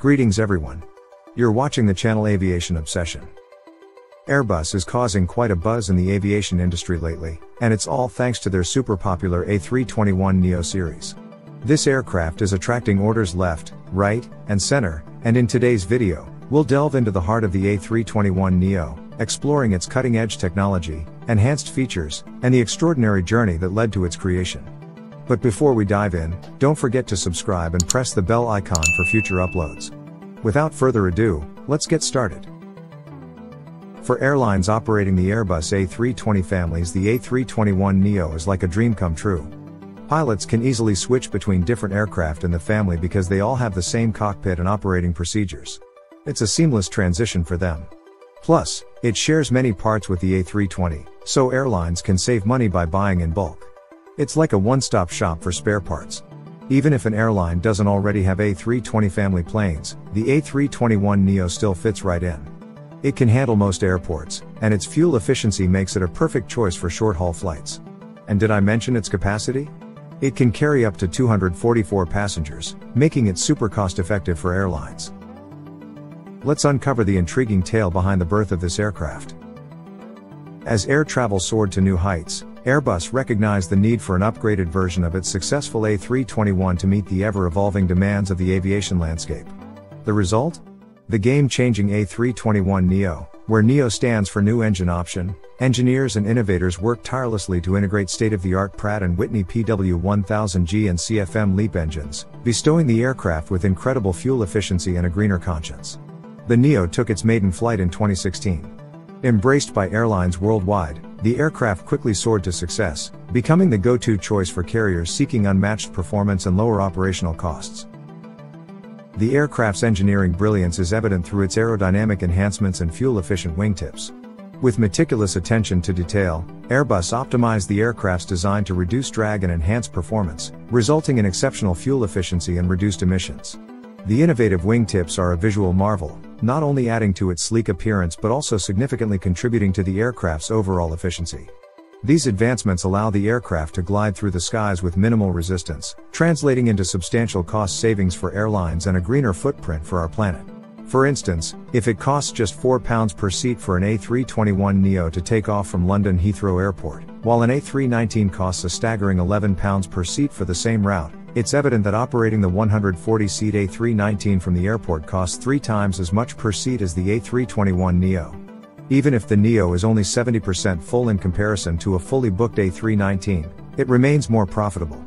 Greetings everyone. You're watching the channel Aviation Obsession. Airbus is causing quite a buzz in the aviation industry lately, and it's all thanks to their super popular A321neo series. This aircraft is attracting orders left, right, and center, and in today's video, we'll delve into the heart of the A321neo, exploring its cutting edge technology, enhanced features, and the extraordinary journey that led to its creation. But before we dive in, don't forget to subscribe and press the bell icon for future uploads. Without further ado, let's get started. For airlines operating the Airbus A320 families, the A321neo is like a dream come true. Pilots can easily switch between different aircraft in the family because they all have the same cockpit and operating procedures. It's a seamless transition for them. Plus, it shares many parts with the A320, so airlines can save money by buying in bulk. It's like a one-stop shop for spare parts. Even if an airline doesn't already have A320 family planes, the A321neo still fits right in. It can handle most airports, and its fuel efficiency makes it a perfect choice for short-haul flights. And did I mention its capacity? It can carry up to 244 passengers, making it super cost-effective for airlines. Let's uncover the intriguing tale behind the birth of this aircraft. As air travel soared to new heights, Airbus recognized the need for an upgraded version of its successful A321 to meet the ever evolving demands of the aviation landscape. The result? The game changing A321 Neo, where Neo stands for New Engine Option, engineers and innovators worked tirelessly to integrate state of the art Pratt & Whitney PW1000G and CFM LEAP engines, bestowing the aircraft with incredible fuel efficiency and a greener conscience. The Neo took its maiden flight in 2016. Embraced by airlines worldwide, the aircraft quickly soared to success, becoming the go-to choice for carriers seeking unmatched performance and lower operational costs. The aircraft's engineering brilliance is evident through its aerodynamic enhancements and fuel-efficient wingtips. With meticulous attention to detail, Airbus optimized the aircraft's design to reduce drag and enhance performance, resulting in exceptional fuel efficiency and reduced emissions. The innovative wingtips are a visual marvel, not only adding to its sleek appearance but also significantly contributing to the aircraft's overall efficiency. These advancements allow the aircraft to glide through the skies with minimal resistance, translating into substantial cost savings for airlines and a greener footprint for our planet. For instance, if it costs just £4 per seat for an A321neo to take off from London Heathrow Airport, while an A319 costs a staggering £11 per seat for the same route, it's evident that operating the 140-seat A319 from the airport costs three times as much per seat as the A321neo. Even if the Neo is only 70% full in comparison to a fully booked A319, it remains more profitable.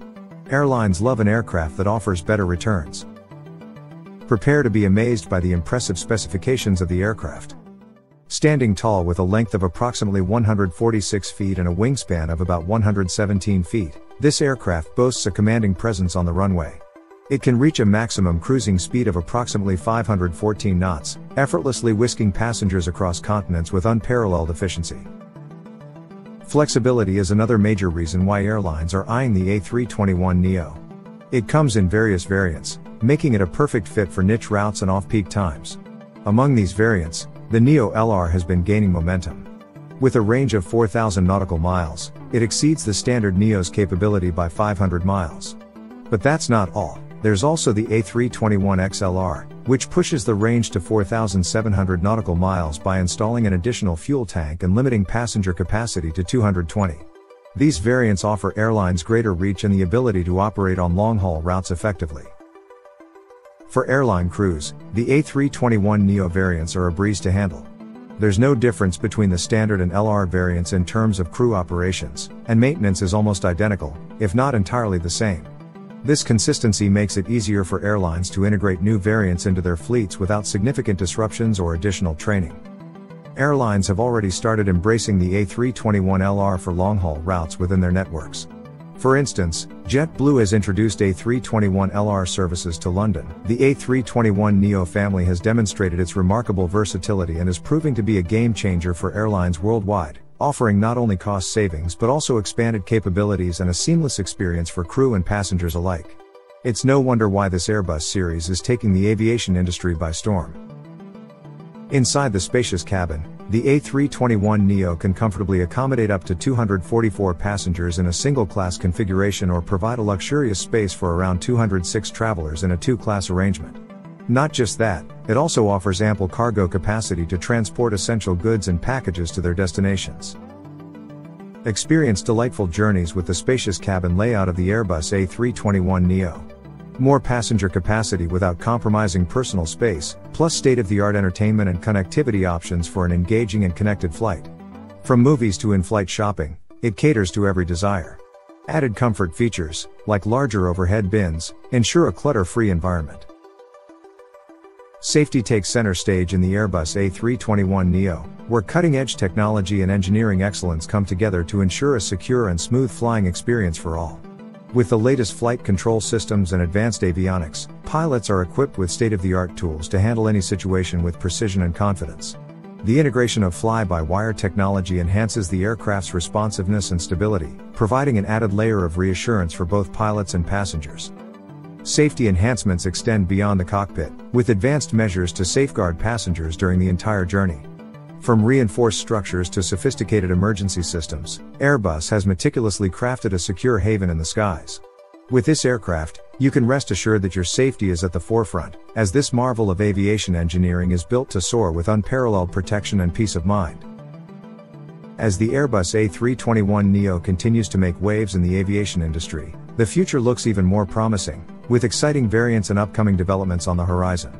Airlines love an aircraft that offers better returns. Prepare to be amazed by the impressive specifications of the aircraft. Standing tall with a length of approximately 146 feet and a wingspan of about 117 feet, this aircraft boasts a commanding presence on the runway. It can reach a maximum cruising speed of approximately 514 knots, effortlessly whisking passengers across continents with unparalleled efficiency. Flexibility is another major reason why airlines are eyeing the A321neo. It comes in various variants, making it a perfect fit for niche routes and off-peak times. Among these variants, the Neo LR has been gaining momentum. With a range of 4,000 nautical miles, it exceeds the standard Neo's capability by 500 miles. But that's not all. There's also the A321XLR, which pushes the range to 4,700 nautical miles by installing an additional fuel tank and limiting passenger capacity to 220. These variants offer airlines greater reach and the ability to operate on long-haul routes effectively. For airline crews, the A321neo variants are a breeze to handle. There's no difference between the standard and LR variants in terms of crew operations, and maintenance is almost identical, if not entirely the same. This consistency makes it easier for airlines to integrate new variants into their fleets without significant disruptions or additional training. Airlines have already started embracing the A321LR for long-haul routes within their networks. For instance, JetBlue has introduced A321LR services to London. The A321neo family has demonstrated its remarkable versatility and is proving to be a game changer for airlines worldwide, offering not only cost savings but also expanded capabilities and a seamless experience for crew and passengers alike. It's no wonder why this Airbus series is taking the aviation industry by storm. Inside the spacious cabin, the A321neo can comfortably accommodate up to 244 passengers in a single-class configuration or provide a luxurious space for around 206 travelers in a two-class arrangement. Not just that, it also offers ample cargo capacity to transport essential goods and packages to their destinations. Experience delightful journeys with the spacious cabin layout of the Airbus A321neo. More passenger capacity without compromising personal space, plus state of the art entertainment and connectivity options for an engaging and connected flight. From movies to in flight shopping, it caters to every desire. Added comfort features, like larger overhead bins, ensure a clutter free environment. Safety takes center stage in the Airbus A321neo, where cutting edge technology and engineering excellence come together to ensure a secure and smooth flying experience for all. With the latest flight control systems and advanced avionics, pilots are equipped with state of the art tools to handle any situation with precision and confidence. The integration of fly by wire technology enhances the aircraft's responsiveness and stability, providing an added layer of reassurance for both pilots and passengers. Safety enhancements extend beyond the cockpit, with advanced measures to safeguard passengers during the entire journey. From reinforced structures to sophisticated emergency systems, Airbus has meticulously crafted a secure haven in the skies. With this aircraft, you can rest assured that your safety is at the forefront, as this marvel of aviation engineering is built to soar with unparalleled protection and peace of mind. As the Airbus A321neo continues to make waves in the aviation industry, the future looks even more promising, with exciting variants and upcoming developments on the horizon.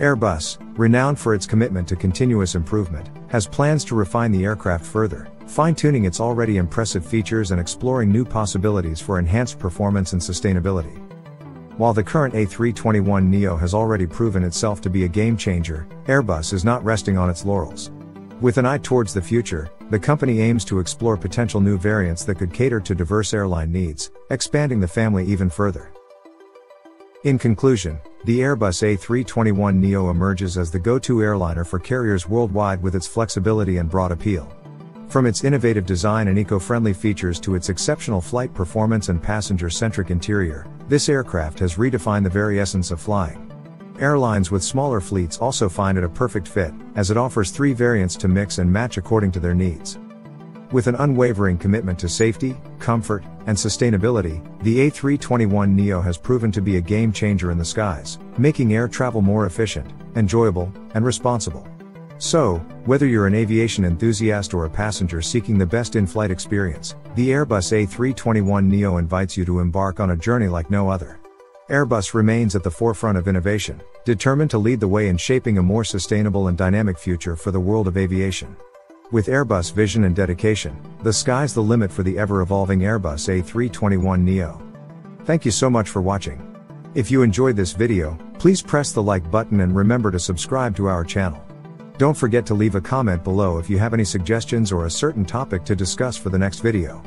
Airbus, renowned for its commitment to continuous improvement, has plans to refine the aircraft further, fine tuning its already impressive features and exploring new possibilities for enhanced performance and sustainability. While the current A321neo has already proven itself to be a game changer, Airbus is not resting on its laurels. With an eye towards the future, the company aims to explore potential new variants that could cater to diverse airline needs, expanding the family even further. In conclusion, the Airbus A321neo emerges as the go-to airliner for carriers worldwide with its flexibility and broad appeal. From its innovative design and eco-friendly features to its exceptional flight performance and passenger-centric interior, this aircraft has redefined the very essence of flying. Airlines with smaller fleets also find it a perfect fit, as it offers three variants to mix and match according to their needs. With an unwavering commitment to safety, comfort, and sustainability, the A321neo has proven to be a game changer in the skies, making air travel more efficient, enjoyable, and responsible. So, whether you're an aviation enthusiast or a passenger seeking the best in-flight experience, the Airbus A321neo invites you to embark on a journey like no other. Airbus remains at the forefront of innovation, determined to lead the way in shaping a more sustainable and dynamic future for the world of aviation. With Airbus vision and dedication, the sky's the limit for the ever-evolving Airbus A321neo. Thank you so much for watching. If you enjoyed this video, please press the like button and remember to subscribe to our channel. Don't forget to leave a comment below if you have any suggestions or a certain topic to discuss for the next video.